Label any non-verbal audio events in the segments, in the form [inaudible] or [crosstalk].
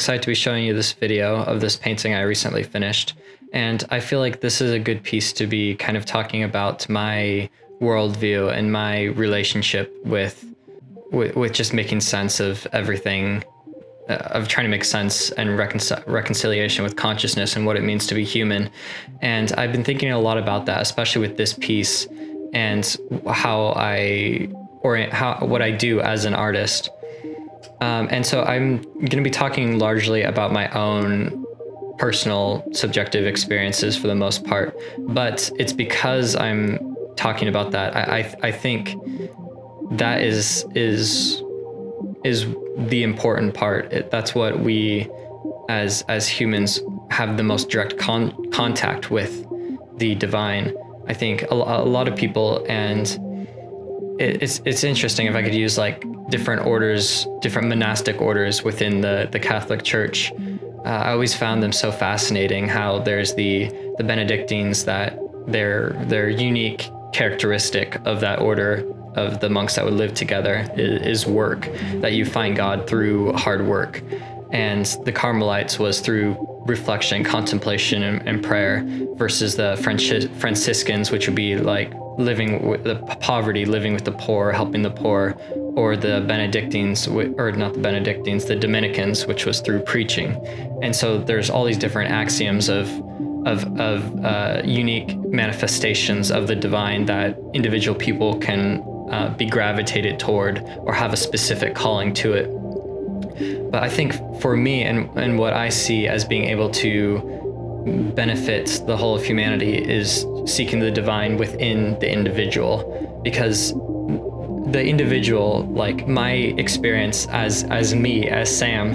excited to be showing you this video of this painting I recently finished. And I feel like this is a good piece to be kind of talking about my worldview and my relationship with with, with just making sense of everything uh, of trying to make sense and reconcil- reconciliation with consciousness and what it means to be human. And I've been thinking a lot about that, especially with this piece and how I orient how what I do as an artist. Um, and so I'm going to be talking largely about my own personal subjective experiences for the most part, but it's because I'm talking about that. I I, I think that is is is the important part. It, that's what we as as humans have the most direct con- contact with the divine. I think a, a lot of people and it, it's it's interesting if I could use like different orders, different monastic orders within the the Catholic Church. Uh, I always found them so fascinating. How there's the the Benedictines that their their unique characteristic of that order of the monks that would live together is, work that you find God through hard work, and the Carmelites was through reflection, contemplation, and, and prayer, versus the Franciscans, which would be like living with the poverty, living with the poor, helping the poor, or the Benedictines, or not the Benedictines, the Dominicans, which was through preaching. And so there's all these different axioms of of, of uh, unique manifestations of the divine that individual people can uh, be gravitated toward or have a specific calling to it. But I think for me and, and what I see as being able to benefit the whole of humanity is seeking the divine within the individual because the individual like my experience as as me as sam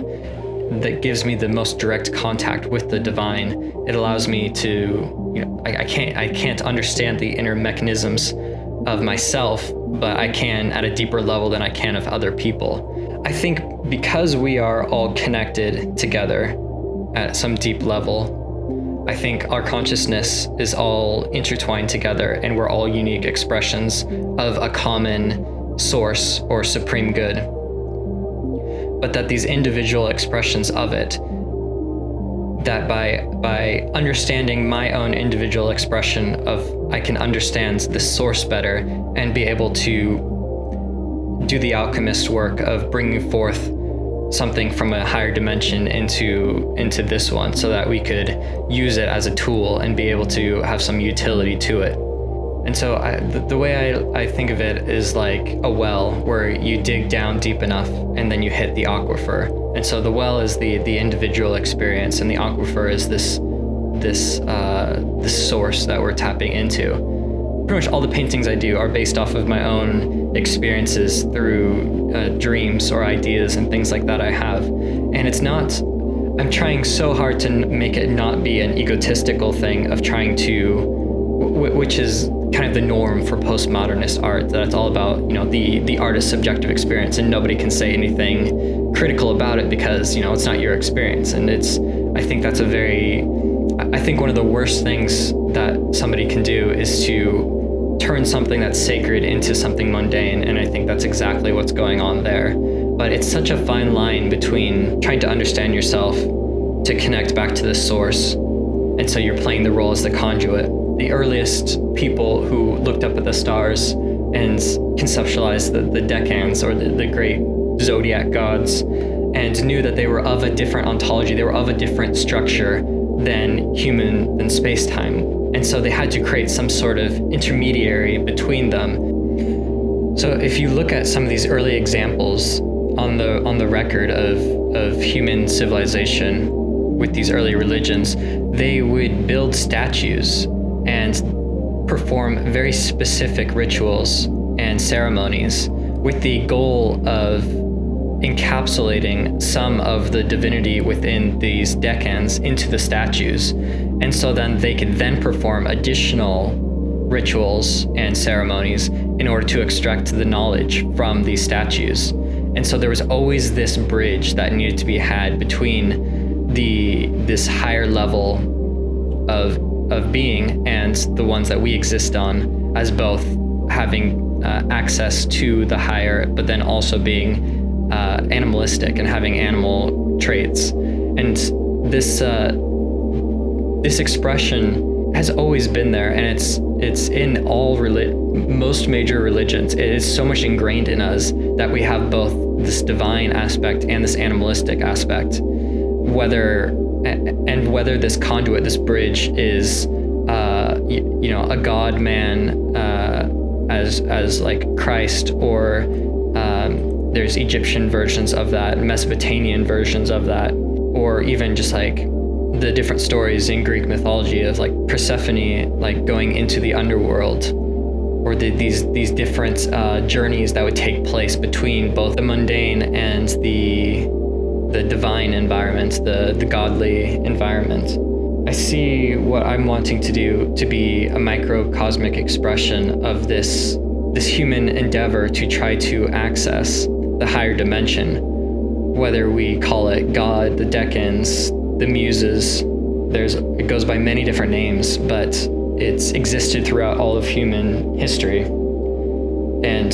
that gives me the most direct contact with the divine. It allows me to you know I, I can't i can't understand the inner mechanisms of myself but i can at a deeper level than i can of other people. I think because we are all connected together at some deep level I think our consciousness is all intertwined together and we're all unique expressions of a common source or supreme good. But that these individual expressions of it, that by by understanding my own individual expression of I can understand the source better and be able to do the alchemist work of bringing forth something from a higher dimension into into this one so that we could use it as a tool and be able to have some utility to it and so I, the, the, way I, I think of it is like a well where you dig down deep enough and then you hit the aquifer and so the well is the the individual experience and the aquifer is this this uh, this source that we're tapping into pretty much all the paintings I do are based off of my own experiences through uh, dreams or ideas and things like that I have. And it's not, I'm trying so hard to make it not be an egotistical thing of trying to, which is kind of the norm for postmodernist art, that it's all about, you know, the, the artist's subjective experience and nobody can say anything critical about it because, you know, it's not your experience. And it's, I think that's a very, I think one of the worst things that somebody can do is to turn something that's sacred into something mundane. And I think that's exactly what's going on there. But it's such a fine line between trying to understand yourself to connect back to the source. And so you're playing the role as the conduit. The earliest people who looked up at the stars and conceptualized the, the decans or the, the great zodiac gods and knew that they were of a different ontology, they were of a different structure than human, than space time and so they had to create some sort of intermediary between them. So if you look at some of these early examples on the on the record of of human civilization with these early religions, they would build statues and perform very specific rituals and ceremonies with the goal of encapsulating some of the divinity within these decans into the statues. And so then they could then perform additional rituals and ceremonies in order to extract the knowledge from these statues. And so there was always this bridge that needed to be had between the this higher level of of being and the ones that we exist on as both having uh, access to the higher but then also being uh, animalistic and having animal traits and this uh, this expression has always been there, and it's it's in all most major religions. It is so much ingrained in us that we have both this divine aspect and this animalistic aspect. Whether and whether this conduit, this bridge, is you, you know a God man uh, as as like Christ, or um, there's Egyptian versions of that, Mesopotamian versions of that, or even just like the different stories in Greek mythology of like Persephone like going into the underworld or the, these these different uh, journeys that would take place between both the mundane and the the divine environment, the the godly environment. I see what I'm wanting to do to be a microcosmic expression of this this human endeavor to try to access the higher dimension, whether we call it God, the Decans, the Muses. There's it goes by many different names, but it's existed throughout all of human history, and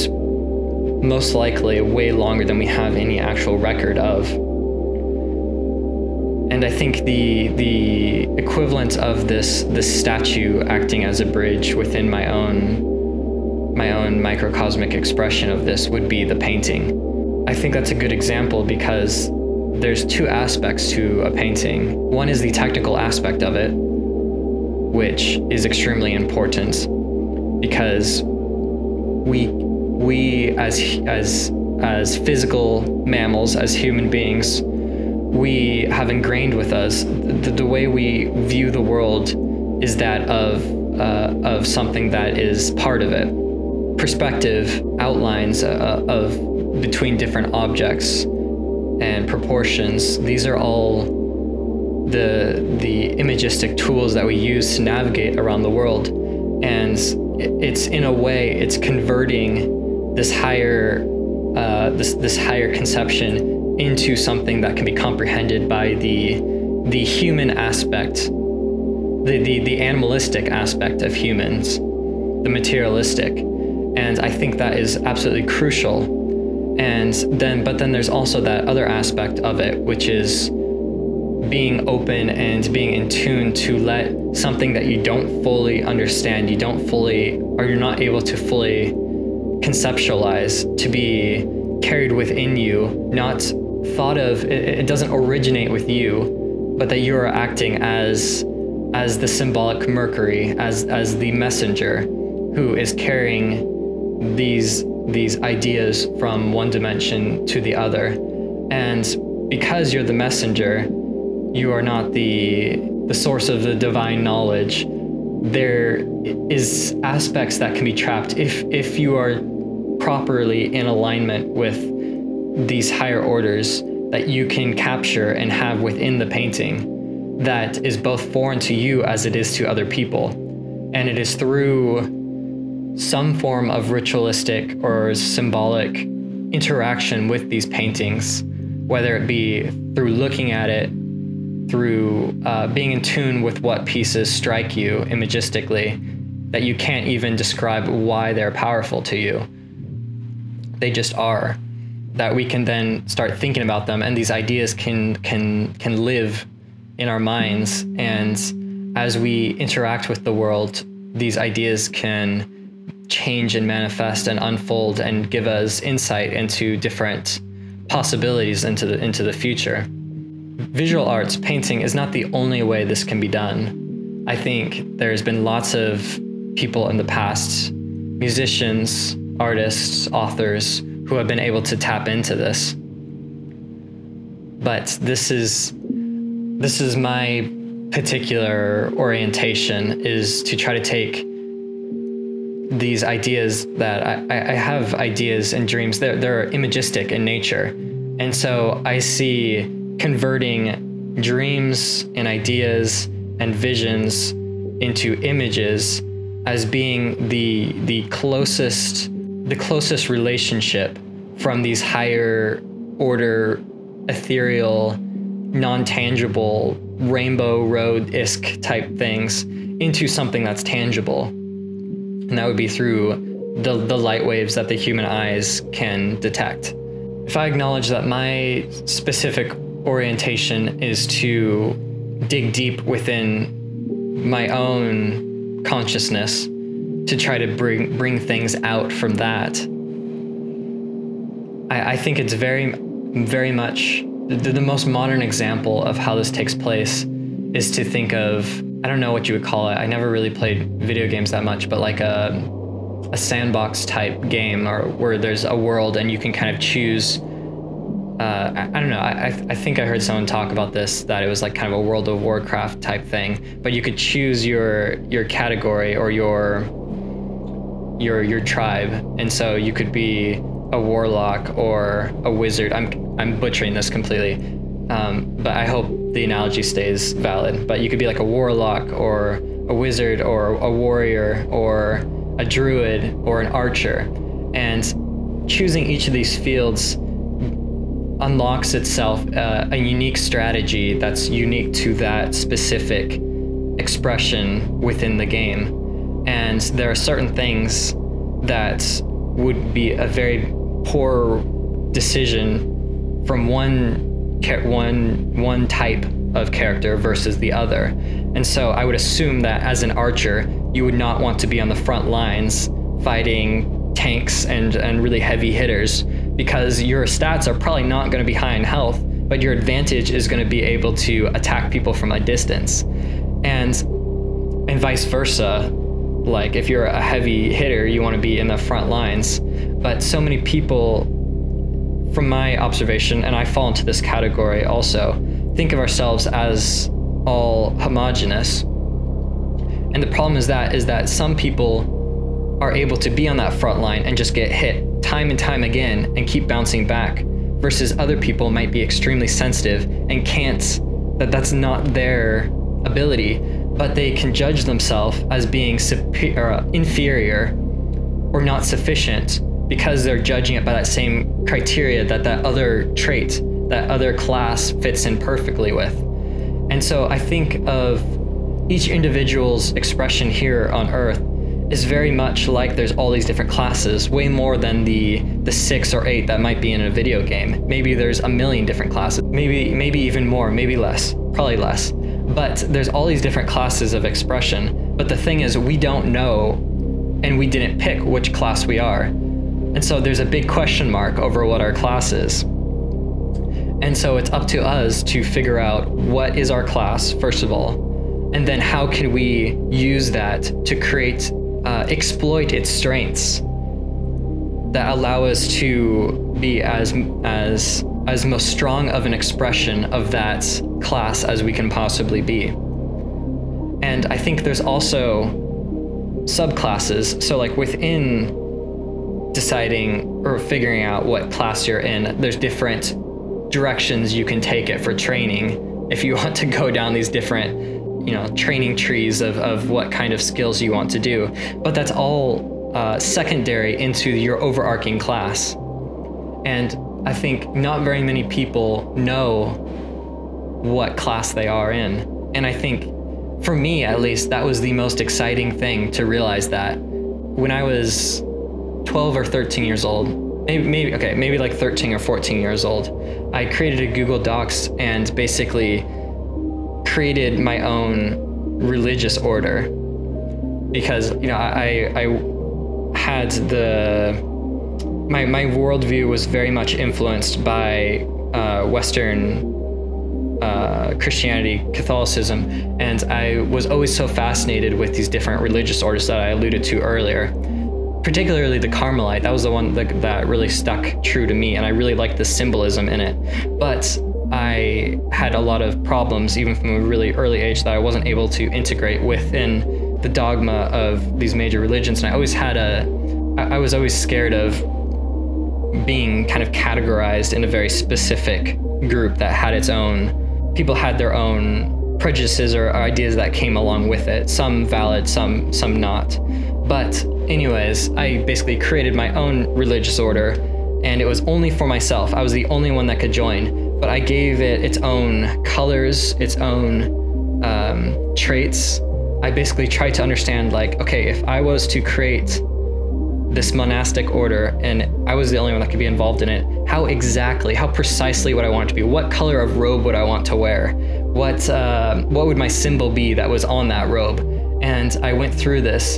most likely way longer than we have any actual record of. And I think the the equivalent of this this statue acting as a bridge within my own my own microcosmic expression of this would be the painting. I think that's a good example because there's two aspects to a painting. One is the technical aspect of it, which is extremely important because we we as as as physical mammals, as human beings, we have ingrained with us the, the way we view the world is that of uh, of something that is part of it. Perspective outlines uh, of between different objects and proportions. These are all the the imagistic tools that we use to navigate around the world, and it's in a way it's converting this higher uh, this this higher conception into something that can be comprehended by the the human aspect, the the, the animalistic aspect of humans, the materialistic, and I think that is absolutely crucial. And then but then there's also that other aspect of it which is being open and being in tune to let something that you don't fully understand you don't fully or you're not able to fully conceptualize to be carried within you not thought of it, it doesn't originate with you but that you are acting as as the symbolic mercury as as the messenger who is carrying these these ideas from one dimension to the other. And because you're the messenger, you are not the the source of the divine knowledge. There is aspects that can be trapped if if you are properly in alignment with these higher orders that you can capture and have within the painting that is both foreign to you as it is to other people. And it is through some form of ritualistic or symbolic interaction with these paintings, whether it be through looking at it, through uh, being in tune with what pieces strike you imagistically, that you can't even describe why they're powerful to you. They just are. That we can then start thinking about them, and these ideas can can can live in our minds. And as we interact with the world, these ideas can change and manifest and unfold and give us insight into different possibilities into the into the future. Visual arts, painting is not the only way this can be done. I think there's been lots of people in the past, musicians, artists, authors who have been able to tap into this. But this is this is my particular orientation is to try to take these ideas that I, I have ideas and dreams they're, they're imagistic in nature and so i see converting dreams and ideas and visions into images as being the the closest the closest relationship from these higher order ethereal non-tangible rainbow road-esque type things into something that's tangible and that would be through the, the light waves that the human eyes can detect. If I acknowledge that my specific orientation is to dig deep within my own consciousness to try to bring bring things out from that. I, I think it's very very much the, the most modern example of how this takes place is to think of I don't know what you would call it. I never really played video games that much, but like a a sandbox type game or where there's a world and you can kind of choose uh, I, I, don't know. I, I think I heard someone talk about this that it was like kind of a World of Warcraft type thing, but you could choose your your category or your your your tribe, and so you could be a warlock or a wizard. I'm I'm butchering this completely, um, but I hope the analogy stays valid. But you could be like a warlock or a wizard or a warrior or a druid or an archer, and choosing each of these fields unlocks itself uh, a unique strategy that's unique to that specific expression within the game. And there are certain things that would be a very poor decision from one one one type of character versus the other. And so I would assume that as an archer, you would not want to be on the front lines fighting tanks and, and really heavy hitters because your stats are probably not going to be high in health, but your advantage is going to be able to attack people from a distance. And and vice versa. Like if you're a heavy hitter, you want to be in the front lines. But so many people from my observation, and I fall into this category also, think of ourselves as all homogenous. And the problem is that is that some people are able to be on that front line and just get hit time and time again and keep bouncing back versus other people might be extremely sensitive and can't that that's not their ability but they can judge themselves as being superior uh, inferior or not sufficient because they're judging it by that same criteria that that other trait that other class fits in perfectly with and so i think of each individual's expression here on earth is very much like there's all these different classes, way more than the the six or eight that might be in a video game. Maybe there's a million different classes, maybe maybe even more, maybe less, probably less. But there's all these different classes of expression. But the thing is, we don't know, and we didn't pick which class we are, and so there's a big question mark over what our class is. And so it's up to us to figure out what is our class first of all, and then how can we use that to create uh, exploit its strengths that allow us to be as as as most strong of an expression of that class as we can possibly be. And I think there's also subclasses. So like within deciding or figuring out what class you're in, there's different directions you can take it for training if you [laughs] want to go down these different you know training trees of, of what kind of skills you want to do but that's all uh, secondary into your overarching class and i think not very many people know what class they are in. And i think for me at least that was the most exciting thing to realize that when i was 12 or 13 years old maybe, maybe okay maybe like 13 or 14 years old i created a google docs and basically created my own religious order. Because you know I I had the my my worldview was very much influenced by uh, Western uh, Christianity, Catholicism, and I was always so fascinated with these different religious orders that I alluded to earlier. Particularly the Carmelite, that was the one that, that really stuck true to me, and I really liked the symbolism in it. But I had a lot of problems, even from a really early age, that I wasn't able to integrate within the dogma of these major religions. And I always had a, I was always scared of being kind of categorized in a very specific group that had its own, people had their own prejudices or ideas that came along with it. Some valid, some some not. But anyways, I basically created my own religious order and it was only for myself. I was the only one that could join but I gave it its own colors, its own um, traits. I basically tried to understand, like, okay, if I was to create this monastic order and I was the only one that could be involved in it, how exactly, how precisely would I want it to be? What color of robe would I want to wear? What uh, what would my symbol be that was on that robe? And I went through this,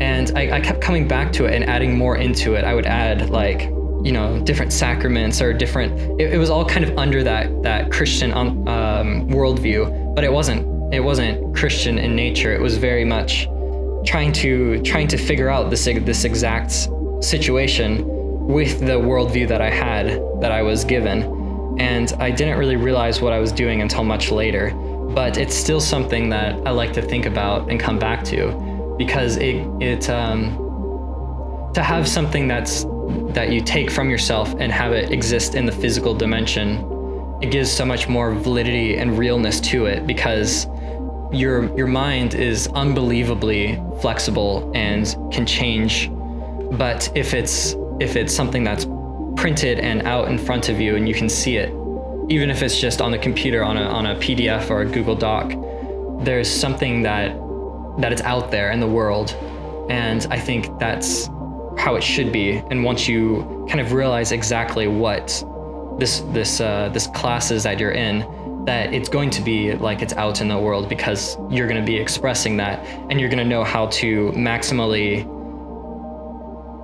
and I, I kept coming back to it and adding more into it. I would add like you know different sacraments or different. It, it was all kind of under that that Christian um, worldview, but it wasn't. It wasn't Christian in nature. It was very much trying to trying to figure out this this exact situation with the worldview that I had that I was given, and I didn't really realize what I was doing until much later. But it's still something that I like to think about and come back to, because it it um, to have something that's that you take from yourself and have it exist in the physical dimension, it gives so much more validity and realness to it because your your mind is unbelievably flexible and can change. But if it's if it's something that's printed and out in front of you and you can see it even if it's just on the computer on a on a PDF or a Google Doc there's something that that it's out there in the world. And I think that's how it should be. And once you kind of realize exactly what this this uh, this classes that you're in that it's going to be like it's out in the world because you're going to be expressing that and you're going to know how to maximally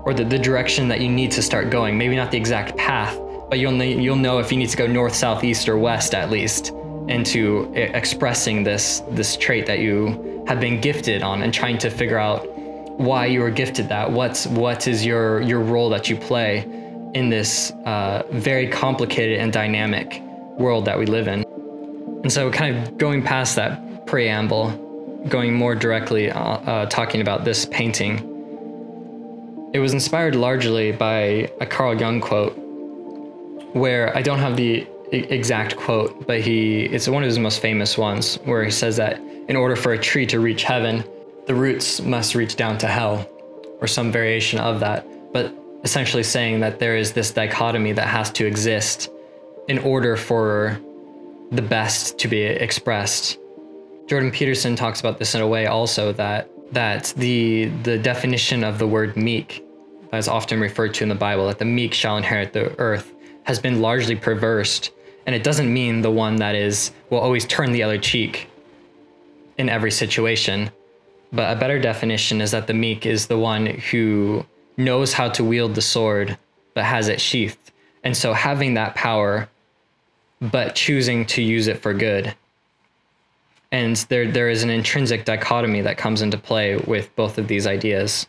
or the, the direction that you need to start going. Maybe not the exact path but you'll you'll know if you need to go north south east or west at least into expressing this this trait that you have been gifted on and trying to figure out why you were gifted that. What's what is your your role that you play in this uh, very complicated and dynamic world that we live in and so, kind of going past that preamble, going more directly uh, uh, talking about this painting, it was inspired largely by a Carl Jung quote, where I don't have the exact quote, but he it's one of his most famous ones, where he says that in order for a tree to reach heaven, the roots must reach down to hell, or some variation of that. But essentially saying that there is this dichotomy that has to exist in order for the best to be expressed. Jordan Peterson talks about this in a way also that that the the definition of the word meek that is often referred to in the Bible that the meek shall inherit the earth has been largely perversed and it doesn't mean the one that is will always turn the other cheek in every situation. But a better definition is that the meek is the one who knows how to wield the sword but has it sheathed. And so having that power but choosing to use it for good. And there, there is an intrinsic dichotomy that comes into play with both of these ideas.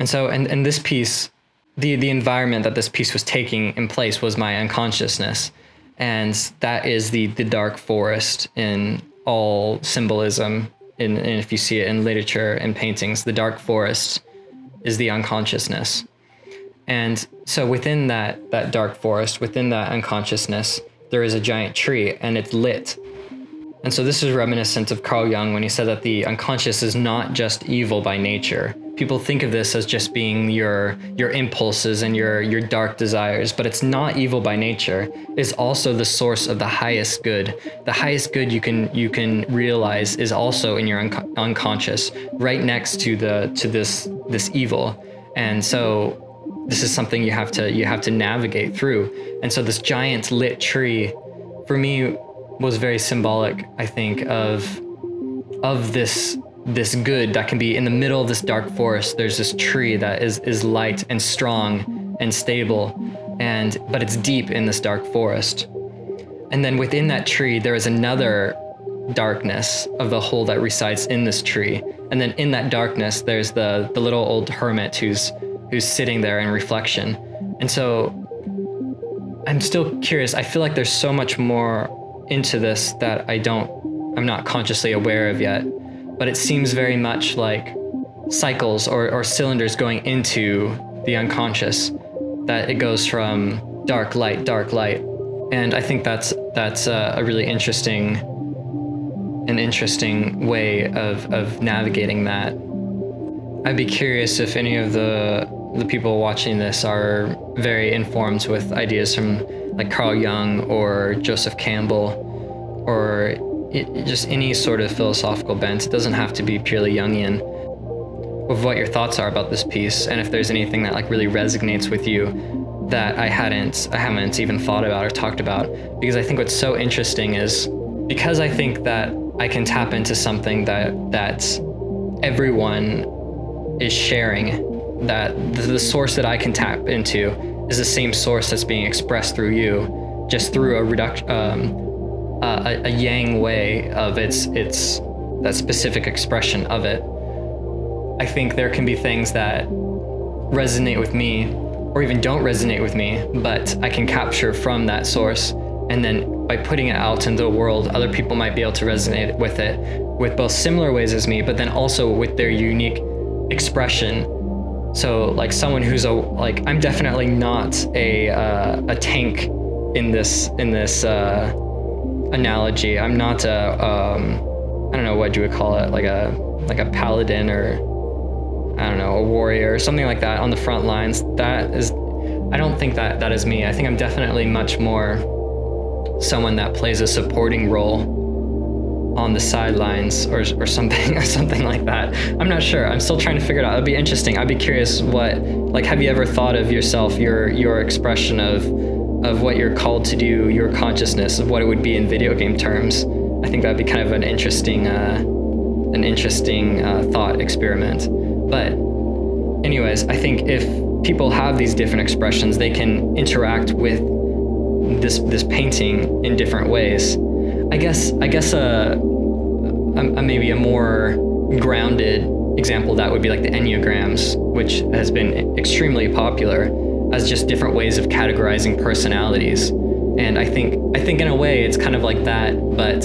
And so, and, and this piece, the, the environment that this piece was taking in place was my unconsciousness. And that is the, the dark forest in all symbolism. In, and if you see it in literature and paintings, the dark forest is the unconsciousness. And so within that, that dark forest, within that unconsciousness, there is a giant tree and it's lit. And so this is reminiscent of Carl Jung when he said that the unconscious is not just evil by nature. People think of this as just being your your impulses and your your dark desires, but it's not evil by nature. It's also the source of the highest good. The highest good you can you can realize is also in your un- unconscious, right next to the to this this evil. And so this is something you have to you have to navigate through. And so this giant lit tree, for me, was very symbolic. I think of of this this good that can be in the middle of this dark forest. There's this tree that is is light and strong and stable, and but it's deep in this dark forest. And then within that tree, there is another darkness of the hole that resides in this tree. And then in that darkness, there's the the little old hermit who's who's sitting there in reflection. And so I'm still curious. I feel like there's so much more into this that I don't, I'm not consciously aware of yet. But it seems very much like cycles or, or cylinders going into the unconscious, that it goes from dark light, dark light. And I think that's that's a, a really interesting an interesting way of, of navigating that. I'd be curious if any of the the people watching this are very informed with ideas from like Carl Jung or Joseph Campbell or it, just any sort of philosophical bent. It doesn't have to be purely Jungian. of what your thoughts are about this piece and if there's anything that like really resonates with you that I hadn't I haven't even thought about or talked about because I think what's so interesting is because I think that I can tap into something that that everyone is sharing that the, source that I can tap into is the same source that's being expressed through you just through a reduction um, a, a yang way of its its that specific expression of it I think there can be things that resonate with me or even don't resonate with me, but I can capture from that source. And then by putting it out into the world, other people might be able to resonate with it with both similar ways as me, but then also with their unique expression. So like someone who's a like I'm definitely not a uh, a tank in this in this uh, analogy. I'm not a um, I don't know what you would call it like a like a paladin or I don't know, a warrior or something like that on the front lines. That is, I don't think that that is me. I think I'm definitely much more someone that plays a supporting role on the sidelines or, or something [laughs] or something like that. I'm not sure. I'm still trying to figure it out. It'd be interesting. I'd be curious what like have you ever thought of yourself, your your expression of of what you're called to do, your consciousness of what it would be in video game terms. I think that'd be kind of an interesting uh, an interesting uh, thought experiment. But, anyways, I think if people have these different expressions, they can interact with this this painting in different ways. I guess I guess a, a, a maybe a more grounded example that would be like the enneagrams, which has been extremely popular as just different ways of categorizing personalities. And I think I think in a way it's kind of like that, but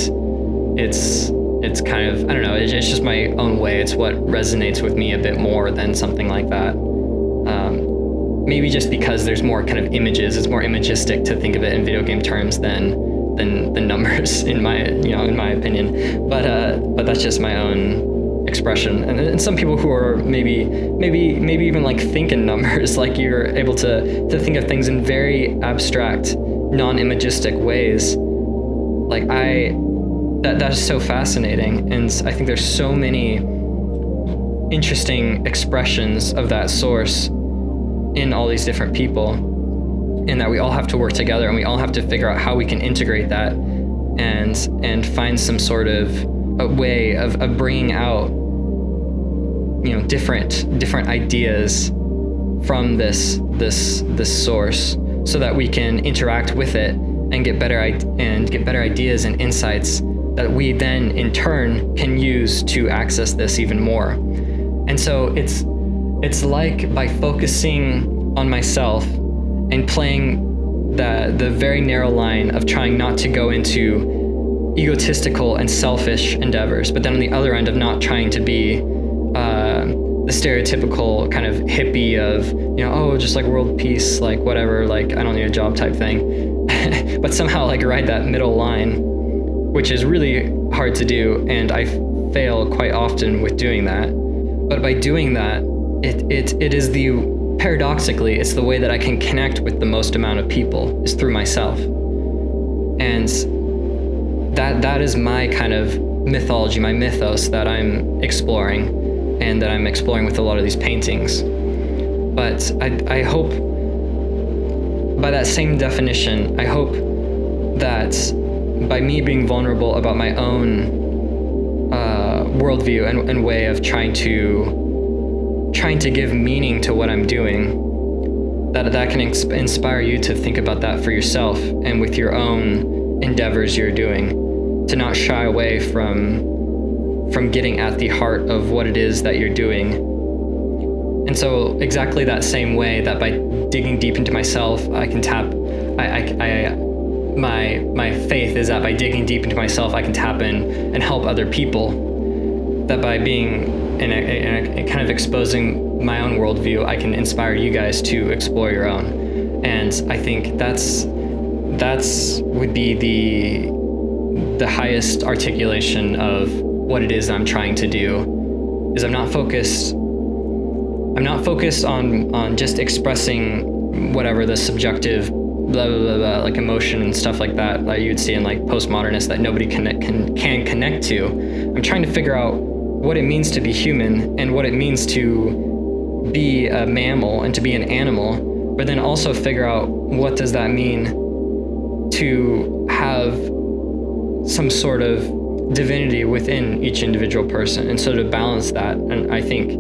it's it's kind of I don't know. It's, it's just my own way. It's what resonates with me a bit more than something like that. Um, maybe just because there's more kind of images. It's more imagistic to think of it in video game terms than than the numbers [laughs] in my you know in my opinion. But uh, but that's just my own expression. And, and some people who are maybe maybe maybe even like think in numbers, [laughs] like you're able to to think of things in very abstract, non-imagistic ways. Like I that that is so fascinating, and I think there's so many interesting expressions of that source in all these different people, and that we all have to work together, and we all have to figure out how we can integrate that, and and find some sort of a way of, of bringing out you know different different ideas from this this this source so that we can interact with it and get better and get better ideas and insights that we then in turn can use to access this even more. And so it's it's like by focusing on myself and playing the the very narrow line of trying not to go into egotistical and selfish endeavors, but then on the other end of not trying to be uh, the stereotypical kind of hippie of you know oh just like world peace like whatever like I don't need a job type thing, [laughs] but somehow like ride that middle line which is really hard to do, and I fail quite often with doing that. But by doing that, it, it, it is the, paradoxically, it's the way that I can connect with the most amount of people is through myself. And that, that is my kind of mythology, my mythos that I'm exploring and that I'm exploring with a lot of these paintings. But I, I hope, by that same definition, I hope that by me being vulnerable about my own uh, worldview and, and way of trying to trying to give meaning to what I'm doing, that that can inspire you to think about that for yourself and with your own endeavors you're doing, to not shy away from from getting at the heart of what it is that you're doing. And so, exactly that same way that by digging deep into myself, I can tap, I, I, I my my faith is that by digging deep into myself, I can tap in and help other people. That by being in a, in a kind of exposing my own worldview, I can inspire you guys to explore your own. And I think that's that's would be the the highest articulation of what it is I'm trying to do. Is I'm not focused. I'm not focused on on just expressing whatever the subjective blah, blah, blah, blah, like emotion and stuff like that that you'd see in like postmodernists that nobody connect, can, can connect to. I'm trying to figure out what it means to be human and what it means to be a mammal and to be an animal, but then also figure out what does that mean to have some sort of divinity within each individual person. And so to balance that and i think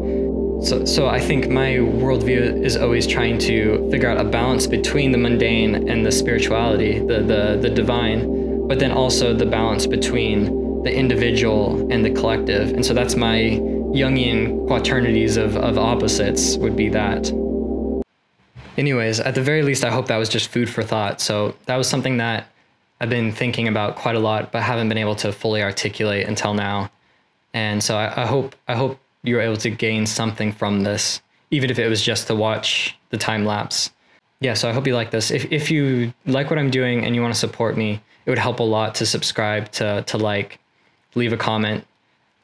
so so i think my worldview is always trying to figure out a balance between the mundane and the spirituality the the, the divine but then also the balance between the individual and the collective and so that's my jungian quaternities of, of opposites would be that anyways at the very least i hope that was just food for thought so that was something that I've been thinking about quite a lot, but haven't been able to fully articulate until now. And so I, I hope I hope you're able to gain something from this, even if it was just to watch the time lapse. Yeah, so I hope you like this. If if you like what I'm doing and you want to support me, it would help a lot to subscribe, to to like, leave a comment.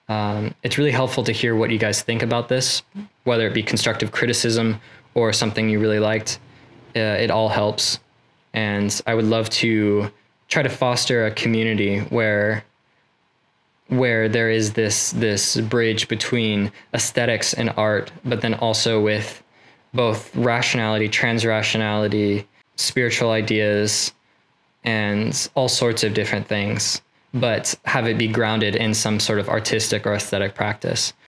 Um, it's really helpful to hear what you guys think about this, whether it be constructive criticism or something you really liked. Uh, it all helps, and I would love to try to foster a community where where there is this this bridge between aesthetics and art, but then also with both rationality, transrationality, spiritual ideas, and all sorts of different things, but have it be grounded in some sort of artistic or aesthetic practice.